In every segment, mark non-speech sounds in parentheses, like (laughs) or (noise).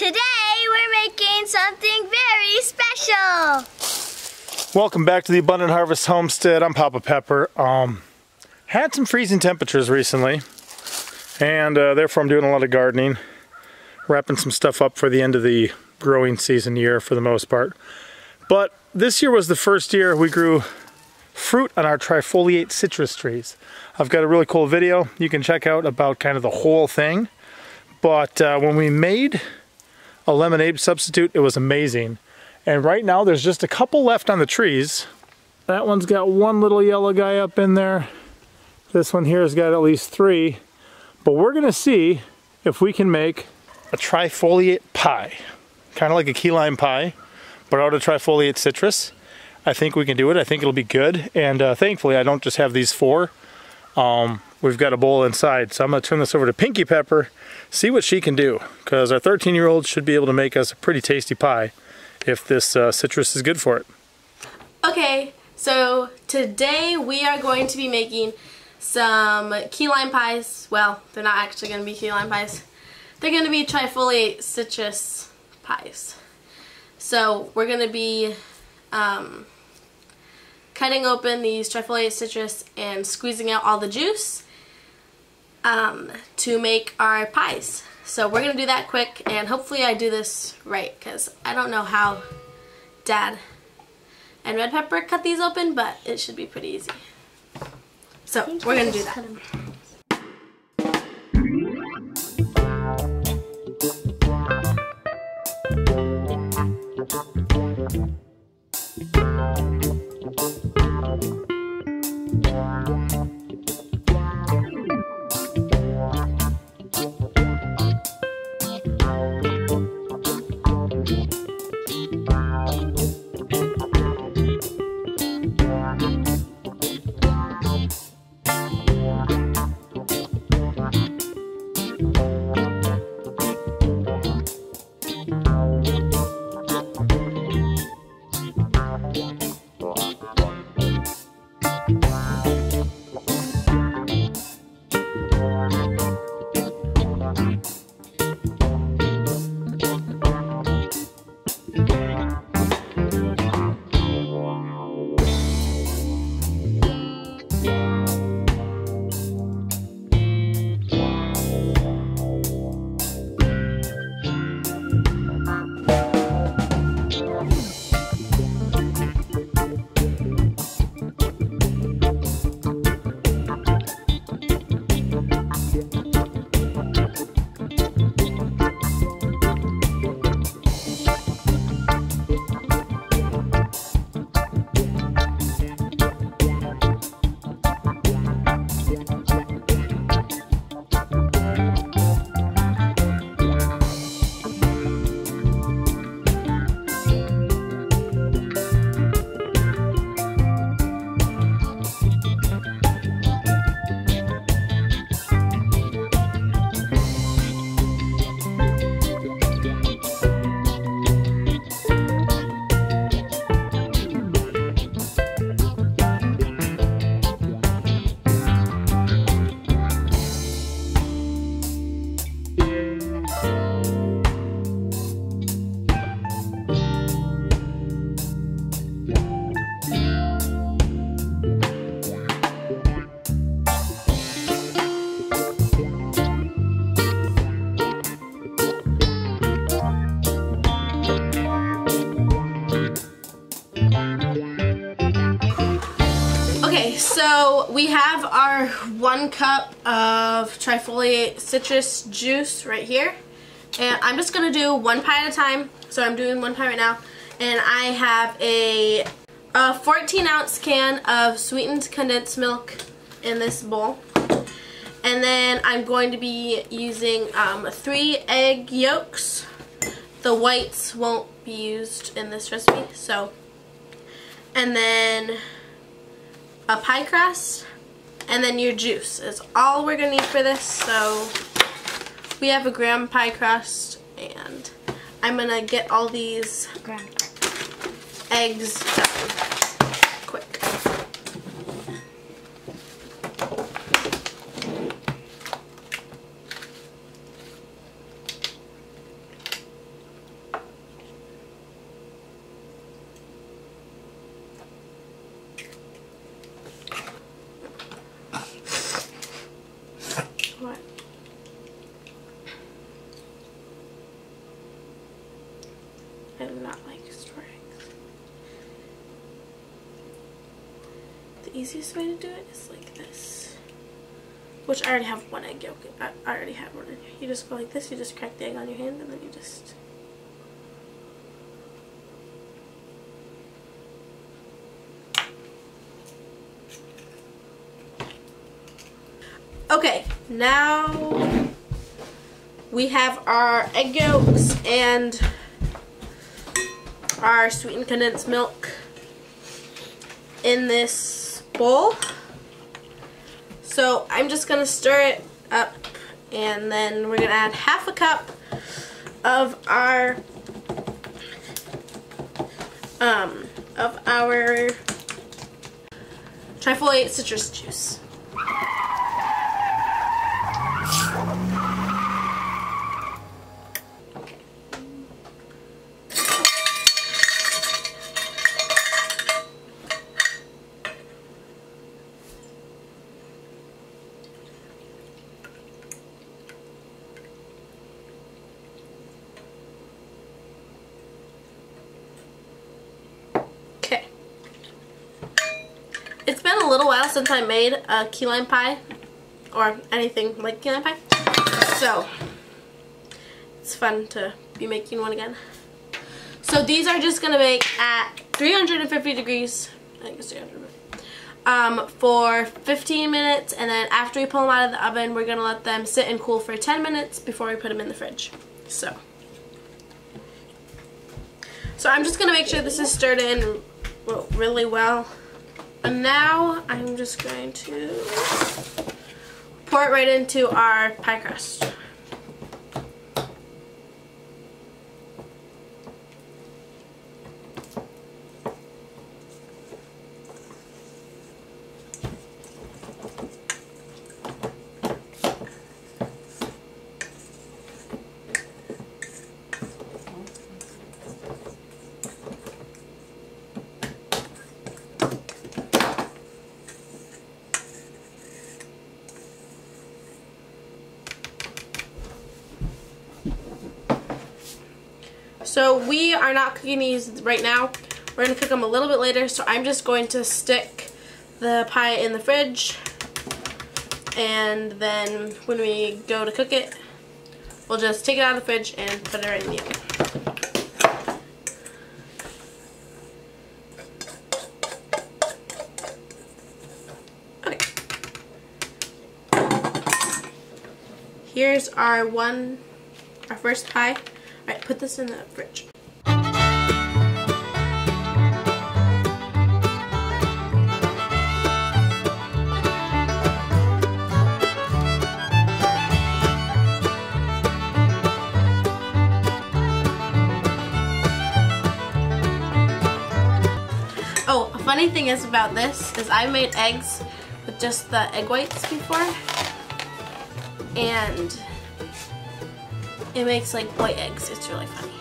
Today we're making something very special. Welcome back to the Abundant Harvest Homestead. I'm Papa Pepper. Um, had some freezing temperatures recently, and uh, therefore I'm doing a lot of gardening, wrapping some stuff up for the end of the growing season year for the most part. But this year was the first year we grew fruit on our trifoliate citrus trees. I've got a really cool video you can check out about kind of the whole thing. But uh, when we made a lemonade substitute, it was amazing. And right now there's just a couple left on the trees. That one's got one little yellow guy up in there. This one here has got at least three. But we're gonna see if we can make a trifoliate pie. Kind of like a key lime pie, but out of trifoliate citrus. I think we can do it. I think it'll be good. And uh, thankfully I don't just have these four. Um, we've got a bowl inside. So I'm gonna turn this over to Pinkie Pepper, see what she can do. Because our 13 year old should be able to make us a pretty tasty pie if this uh, citrus is good for it. Okay, so today we are going to be making some key lime pies. Well, they're not actually to be key lime pies. They're to be trifoliate citrus pies. So we're to be um, cutting open these trifoliate citrus and squeezing out all the juice um, to make our pies. So we're going to do that quick and hopefully I do this right because I don't know how Dad and Red Pepper cut these open, but it should be pretty easy. So we're going to do that. One cup of trifoliate citrus juice right here. And I'm just going to do one pie at a time. So I'm doing one pie right now. And I have a, a 14 ounce can of sweetened condensed milk in this bowl. And then I'm going to be using um, three egg yolks. The whites won't be used in this recipe. So, and then a pie crust, and then your juice is all we're going to need for this. So we have a graham pie crust, and I'm going to get all these eggs done quick. I do not like store eggs. The easiest way to do it is like this. Which I already have one egg yolk. I, I already have one. You just go like this, you just crack the egg on your hand and then you just Okay, now we have our egg yolks and our sweetened condensed milk in this bowl. So I'm just going to stir it up and then we're going to add half a cup of our um, of our trifoliate citrus juice. Okay. It's been a little while since I made a key lime pie or anything like key lime pie. So it's fun to be making one again. So these are just going to bake at 350 degrees. I it's 300 um, for 15 minutes and then after we pull them out of the oven we're going to let them sit and cool for 10 minutes before we put them in the fridge. So, so I'm just going to make sure this is stirred in really well. And now I'm just going to pour it right into our pie crust. So we are not cooking these right now. We're going to cook them a little bit later. So I'm just going to stick the pie in the fridge. And then when we go to cook it, we'll just take it out of the fridge and put it right in the oven. Okay. Here's our one, our first pie. Put this in the fridge. Oh, a funny thing is about this is I made eggs with just the egg whites before and it makes like white eggs. It's really funny.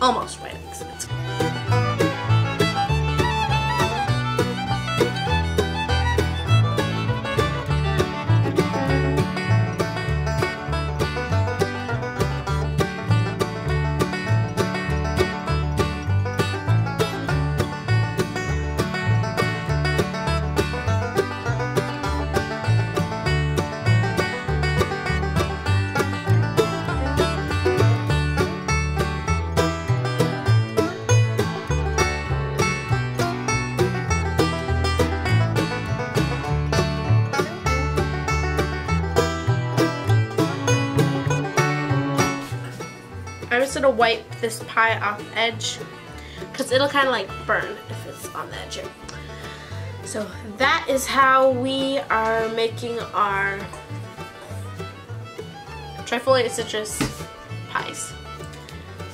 Almost white eggs. It's just gonna wipe this pie off edge because it'll kind of like burn if it's on the edge here. So that is how we are making our trifoliate citrus pies.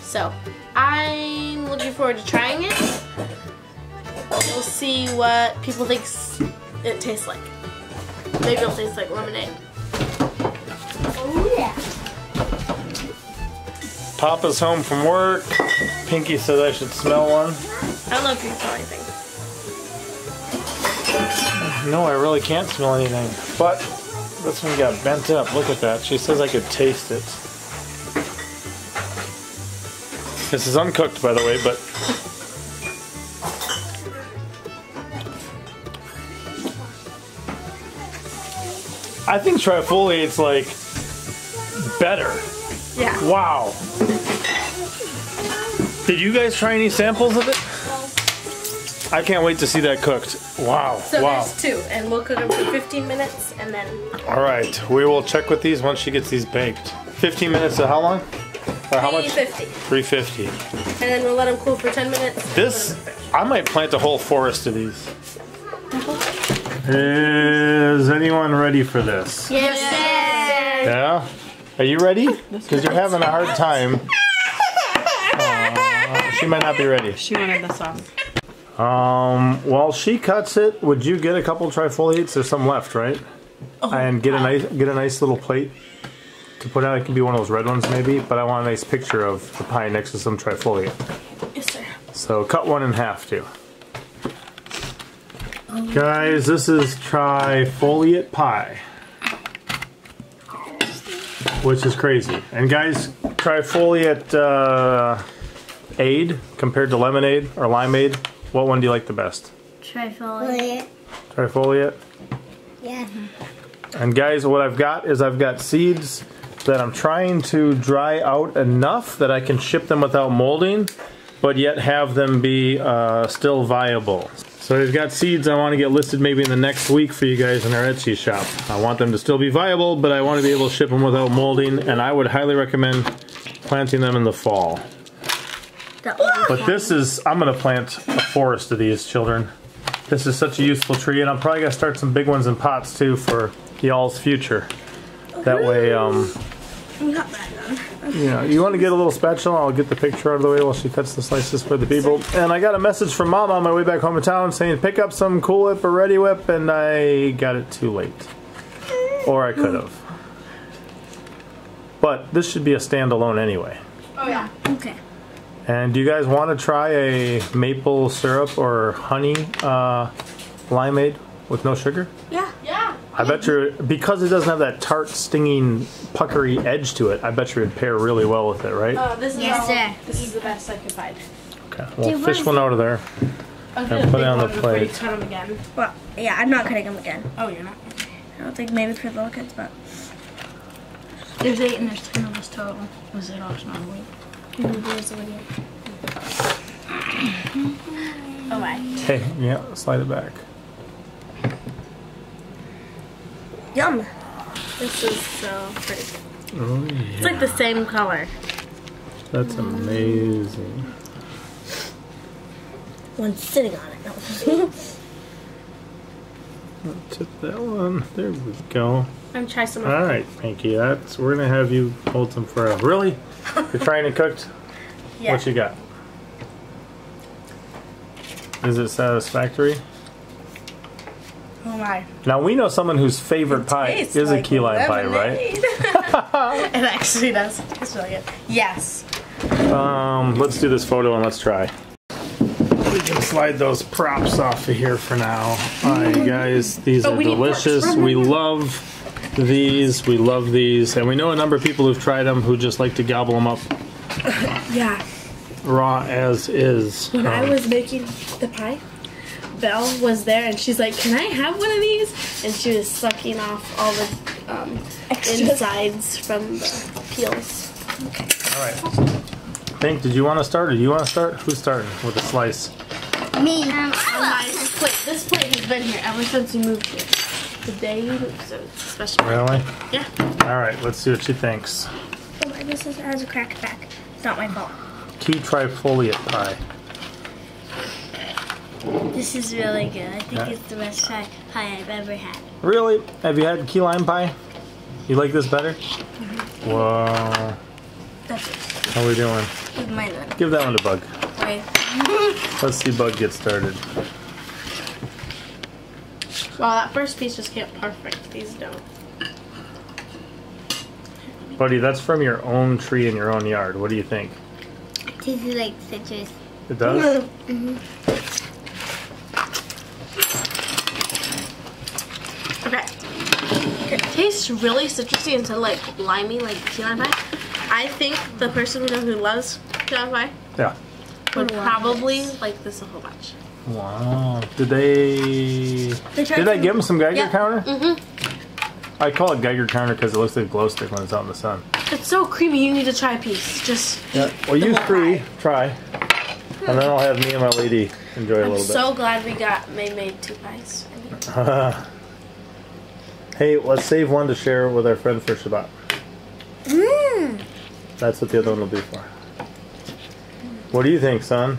So I'm looking forward to trying it. We'll see what people think it tastes like. Maybe it'll taste like lemonade. Oh yeah. Papa's home from work. Pinkie says I should smell one. I don't know if you can smell anything. No, I really can't smell anything. But this one got bent up. Look at that. She says I could taste it. This is uncooked, by the way, but I think trifoliate's like better. Yeah. Wow. Did you guys try any samples of it? I can't wait to see that cooked. Wow. So wow. there's two, and we'll cook them for 15 minutes, and then All right, we will check with these once she gets these baked. 15 minutes to how long? Or how much? 350. 350. And then we'll let them cool for 10 minutes. This, I might plant a whole forest of these. Is anyone ready for this? Yes, sir. Yeah? Are you ready? (laughs) Because you're having a hard time. Aw, (laughs) she might not be ready. She wanted the sauce. Um, while she cuts it, would you get a couple trifoliates? There's some left, right? Oh, and get a nice get a nice little plate to put out. It can be one of those red ones, maybe. But I want a nice picture of the pie next to some trifoliate. Yes, sir. So cut one in half too. Guys, this is trifoliate pie. Which is crazy. And guys, trifoliate uh, aid compared to lemonade or limeade, what one do you like the best? Trifoliate. Trifoliate? Yeah. And guys, what I've got is I've got seeds that I'm trying to dry out enough that I can ship them without molding, but yet have them be uh, still viable. So I've got seeds I want to get listed maybe in the next week for you guys in our Etsy shop. I want them to still be viable, but I want to be able to ship them without molding, and I would highly recommend planting them in the fall. But this is, I'm going to plant a forest of these children. This is such a useful tree, and I'm probably going to start some big ones in pots too for y'all's future. That way, um, you know, you want to get a little spatula, I'll get the picture out of the way while she cuts the slices for the people. And I got a message from mom on my way back home to town saying pick up some Cool Whip or Reddi-wip, and I got it too late. Or I could have. But this should be a standalone anyway. Oh, yeah. Okay. And do you guys want to try a maple syrup or honey uh, limeade with no sugar? Yeah. Yeah. I bet you, because it doesn't have that tart, stinging, puckery edge to it, I bet you it would pair really well with it, right? Uh, this is Yes, all- sir. This is the best I could find. Okay, well, Dude, fish is one out of there. I'll And get a put it on the one before you plate. cut them again. Well, yeah, I'm not cutting them again. Oh, you're not? I don't think maybe for the little kids, but There's eight and there's ten of us total. Was it all not weight? Oh, my. Hey, yeah, slide it back. Yum. This is so pretty. Oh, It's like the same color. That's amazing. One sitting on it. (laughs) Tip that one. There we go. I'm try some. All right, Pinkie. That's we're gonna have you hold some for forever. Really? You're (laughs) trying to cook? Yeah. What you got? Is it satisfactory? Oh my. Now we know someone whose favorite pie is like a key lime pie, right? (laughs) it actually does. It's really good. Yes. Um, let's do this photo and let's try. We can slide those props off of here for now. Alright guys, these But are we delicious. We (laughs) love these. We love these. And we know a number of people who've tried them who just like to gobble them up Yeah. raw as is. When I Um, was making the pie, Belle was there and she's like, "Can I have one of these?" And she was sucking off all the um, insides from the peels. Okay. Alright. Pink, did you want to start or do you want to start? Who's starting with a slice? Me. Um, my plate. This plate has been here ever since you moved here. The day you moved, so it's special. Really? Yeah. Alright, let's see what she thinks. Oh this is, has a cracked back. It's not my fault. Key trifoliate pie. This is really good. I think Yeah. it's the best pie, pie I've ever had. Really? Have you had key lime pie? You like this better? Mm-hmm. Whoa. That's it. How are we doing? With my one. Give that one to Bug. Right. (laughs) Let's see Bug get started. Wow, that first piece just came perfect. These don't. Buddy, that's from your own tree in your own yard. What do you think? It Tastes like citrus. It does? Okay. (laughs) It tastes really citrusy instead of like limey, like key lime pie. I think the person we know who loves key lime pie Yeah. would Would love probably like this a whole bunch. Wow. Did they? They Did I give them some Geiger Yeah. counter? Mm-hmm. I call it Geiger counter because it looks like glow stick when it's out in the sun. It's so creamy. You need to try a piece. Just Yeah. Well, you three. pie. Try. And then I'll have me and my lady enjoy a I'm little bit. I'm so glad we got May made two pies. (laughs) hey, let's save one to share with our friend for Shabbat. Mmm. That's what the other one will be for. What do you think, son?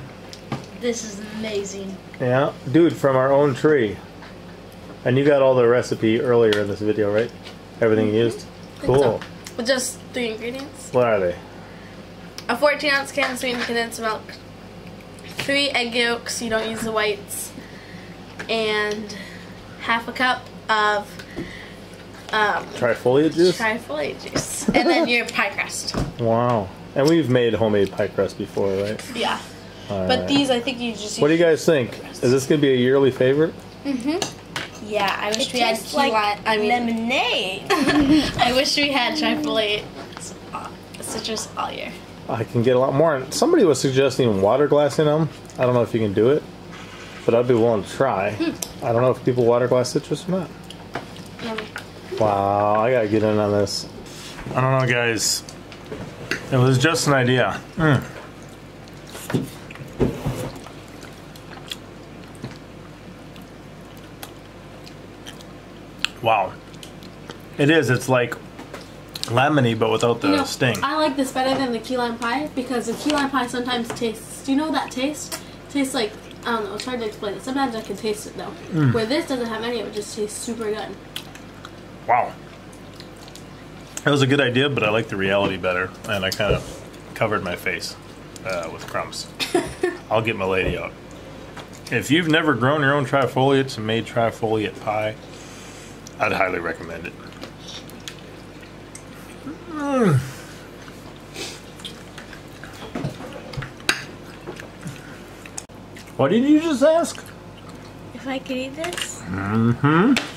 This is amazing. Yeah, dude, from our own tree. And you got all the recipe earlier in this video, right? Everything you mm-hmm. used? Cool. so. With just three ingredients: What are they? a 14 ounce can of sweetened condensed milk, three egg yolks. You don't use the whites, and half a cup of um, Trifoliate juice? trifoliate juice, and then your pie crust. Wow. And we've made homemade pie crust before, right? Yeah, All but right. these I think you just. What do you guys think? Is this going to be a yearly favorite? Mm-hmm. Yeah, I wish It we had tastes key like lime. I mean, lemonade. (laughs) I wish we had trifoliate citrus all year. I can get a lot more. Somebody was suggesting water glassing them. I don't know if you can do it, but I'd be willing to try. I don't know if people water glass citrus or not. Yummy. Wow, I gotta get in on this. I don't know, guys. It was just an idea. Mm. Wow. It is. It's like lemony, but without the You know, sting. I like this better than the key lime pie because the key lime pie sometimes tastes. Do you know that taste? Tastes like I don't know. It's hard to explain it. Sometimes I can taste it though. Mm. Where this doesn't have any of it, just tastes super good. Wow. That was a good idea, but I like the reality better, and I kind of covered my face uh, with crumbs. (laughs) I'll get my lady out. If you've never grown your own trifoliates and made trifoliate pie, I'd highly recommend it. Mm. What did you just ask? if I could eat this, Mm-hmm.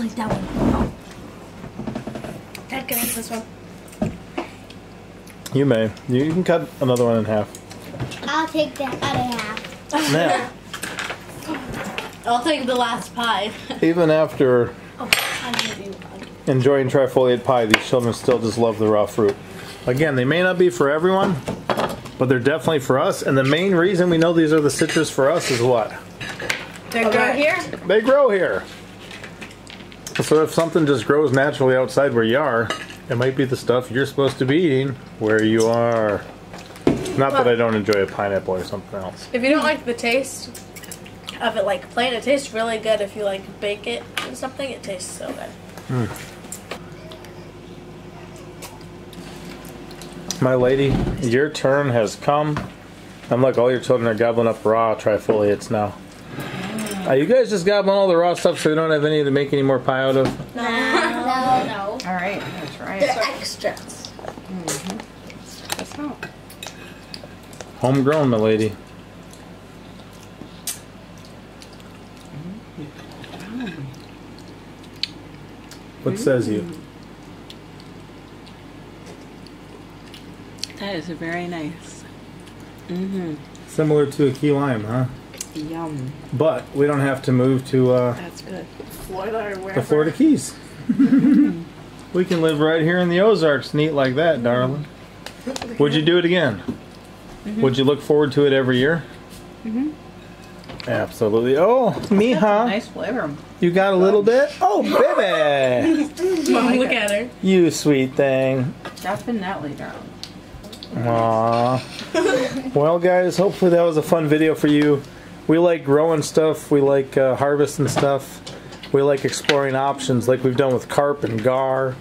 I'll eat that one. Dad, can I eat this one? You may. You you can cut another one in half. I'll take the other half. Now, (laughs) I'll take the last pie. (laughs) even after oh, I'll give you one. enjoying trifoliate pie, these children still just love the raw fruit. Again, they may not be for everyone, but they're definitely for us. And the main reason we know these are the citrus for us is what? They grow here. They grow here. So if something just grows naturally outside where you are, it might be the stuff you're supposed to be eating where you are. Not that I don't enjoy a pineapple or something else. If you don't like the taste of it, like plain, it tastes really good. If you like bake it and something, it tastes so good. Hmm. My lady, your turn has come. And look, all your children are gobbling up raw trifoliates now. Are you guys just gobbling all the raw stuff so you don't have any to make any more pie out of? No. No. no. All right, that's right. They're extras. Mm-hmm. That's not. Homegrown, my lady. Mm-hmm. What says you? That is very nice. Mm-hmm. Similar to a key lime, huh? Yum. But we don't have to move to uh, That's good. Florida or wherever. the Florida Keys. (laughs) we can live right here in the Ozarks neat like that, darling. Would you do it again? Would you look forward to it every year? Mm-hmm. Absolutely. Oh, Mija, Nice flavor. you got a little bit? Oh, baby! (laughs) Mom, look at her. you sweet thing. that's been Definitely, darling. Aww. well, guys, hopefully that was a fun video for you. We like growing stuff. We like uh, harvesting stuff. We like exploring options like we've done with carp and gar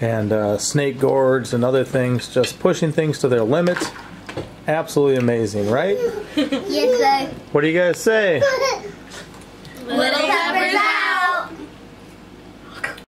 and uh, snake gourds and other things. Just pushing things to their limits. Absolutely amazing, right? (laughs) Yes, sir. What do you guys say? (laughs) sir.